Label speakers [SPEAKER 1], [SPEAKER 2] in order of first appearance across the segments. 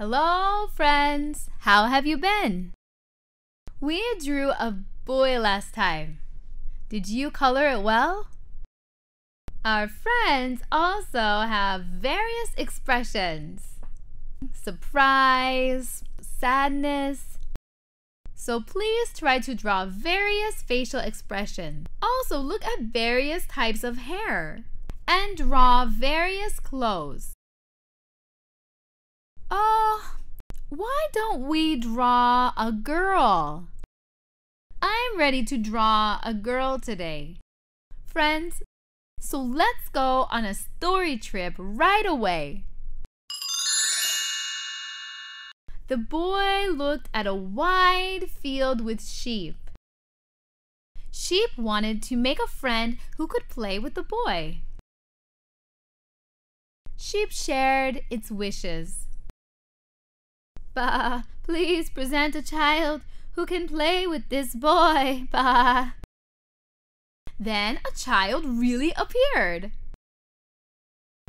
[SPEAKER 1] Hello, friends. How have you been? We drew a boy last time. Did you color it well? Our friends also have various expressions surprise, sadness. So please try to draw various facial expressions. Also look at various types of hair and draw various clothes. Oh, why don't we draw a girl? I'm ready to draw a girl today. Friends, so let's go on a story trip right away. The boy looked at a wide field with sheep. Sheep wanted to make a friend who could play with the boy. Sheep shared its wishes. Bah, please present a child who can play with this boy, bah. Then a child really appeared.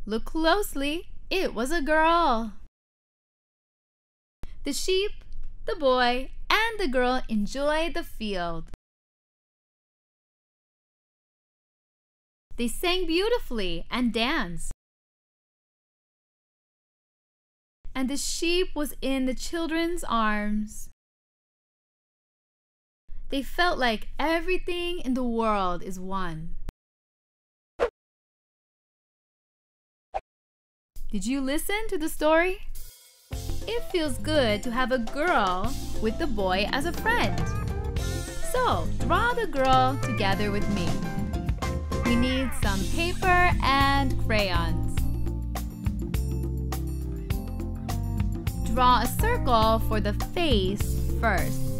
[SPEAKER 1] Look closely, it was a girl. The sheep, the boy, and the girl enjoyed the field. They sang beautifully and danced. And the sheep was in the children's arms. They felt like everything in the world is one. Did you listen to the story? It feels good to have a girl with the boy as a friend. So, draw the girl together with me. We need some paper and crayons. Draw a circle for the face first.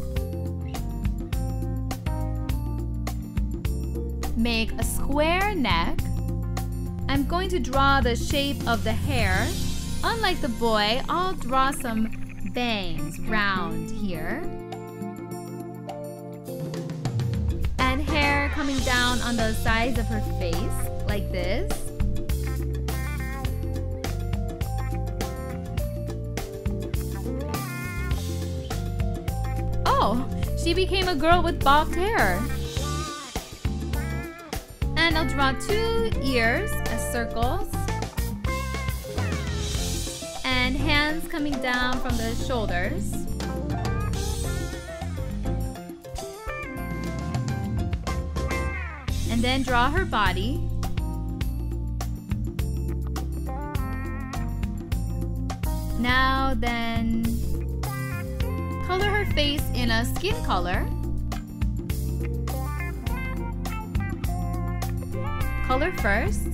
[SPEAKER 1] make a square neck. I'm going to draw the shape of the hair. Unlike the boy, I'll draw some bangs round here. And hair coming down on the sides of her face, like this. She became a girl with bobbed hair. And I'll draw two ears as circles. And hands coming down from the shoulders. And then draw her body. Now then, color her face in a skin color. color first.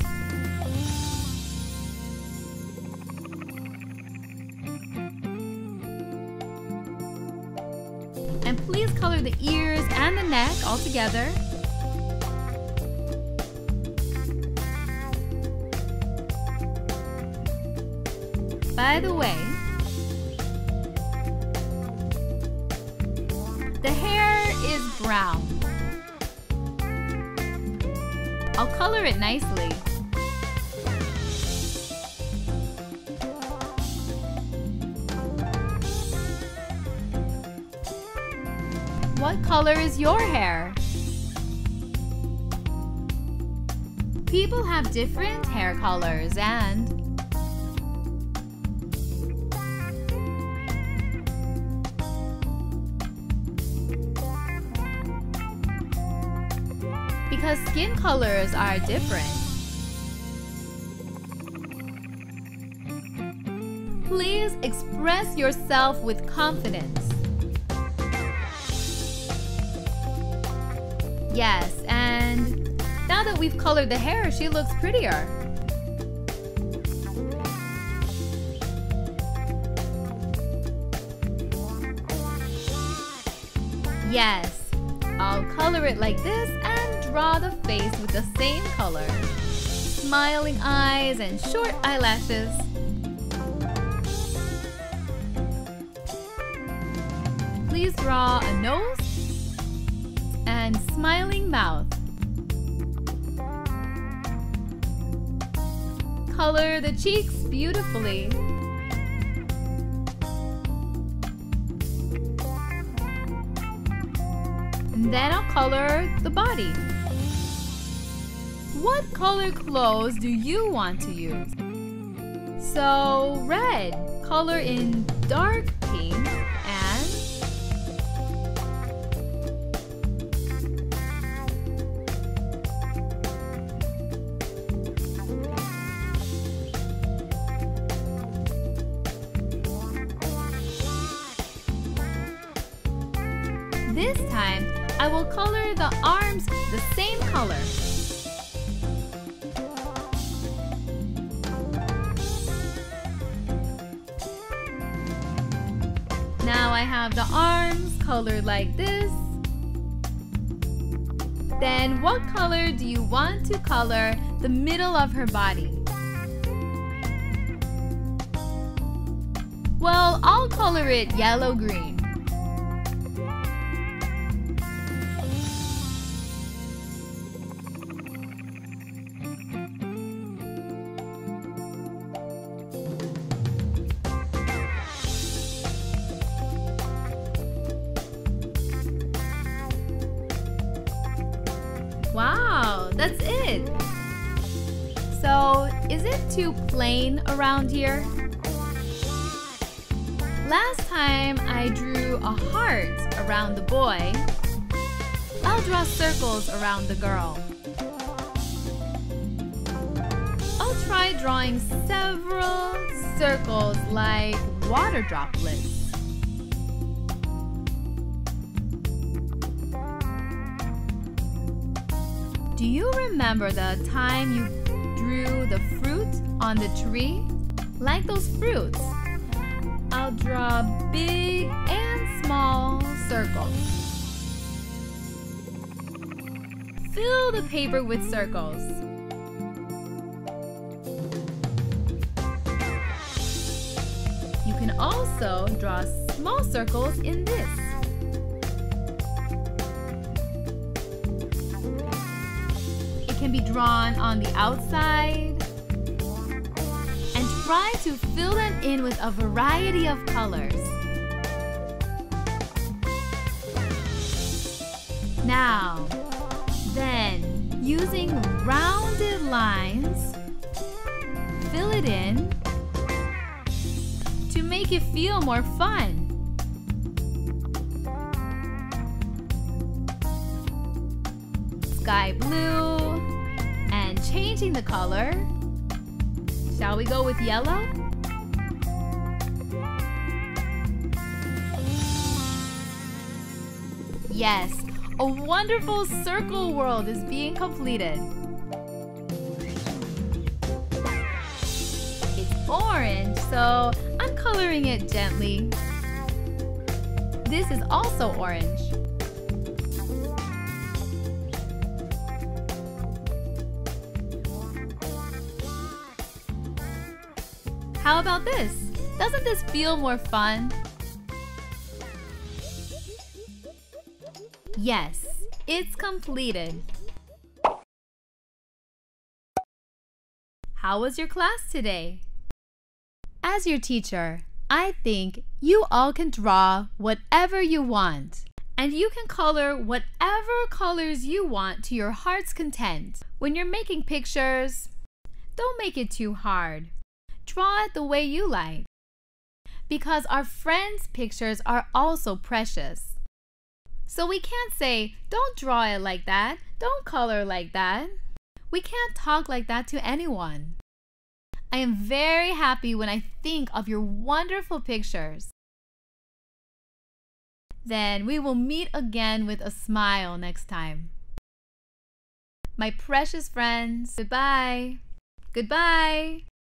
[SPEAKER 1] And please color the ears and the neck all together. By the way, brown. I'll color it nicely. What color is your hair? People have different hair colors and because skin colors are different. Please express yourself with confidence. Yes, and now that we've colored the hair, she looks prettier. Yes, I'll color it like this draw the face with the same color. Smiling eyes and short eyelashes. Please draw a nose and smiling mouth. Color the cheeks beautifully. Then I'll color the body. What color clothes do you want to use? So, red, color in dark pink and This time, I will color the arms the same color. I have the arms colored like this. Then what color do you want to color the middle of her body? Well, I'll color it yellow-green. Is it too plain around here? Last time I drew a heart around the boy. I'll draw circles around the girl. I'll try drawing several circles like water droplets. Do you remember the time you drew the fruit on the tree? Like those fruits, I'll draw big and small circles. Fill the paper with circles. You can also draw small circles in this. Can be drawn on the outside and try to fill them in with a variety of colors. Now, then, using rounded lines, fill it in to make it feel more fun. Sky blue changing the color. Shall we go with yellow? Yes, a wonderful circle world is being completed. It's orange, so I'm coloring it gently. This is also orange. How about this? Doesn't this feel more fun? Yes, it's completed. How was your class today? As your teacher, I think you all can draw whatever you want. And you can color whatever colors you want to your heart's content. When you're making pictures, don't make it too hard. Draw it the way you like. Because our friends' pictures are also precious. So we can't say, don't draw it like that, don't color like that. We can't talk like that to anyone. I am very happy when I think of your wonderful pictures. Then we will meet again with a smile next time. My precious friends, goodbye. Goodbye.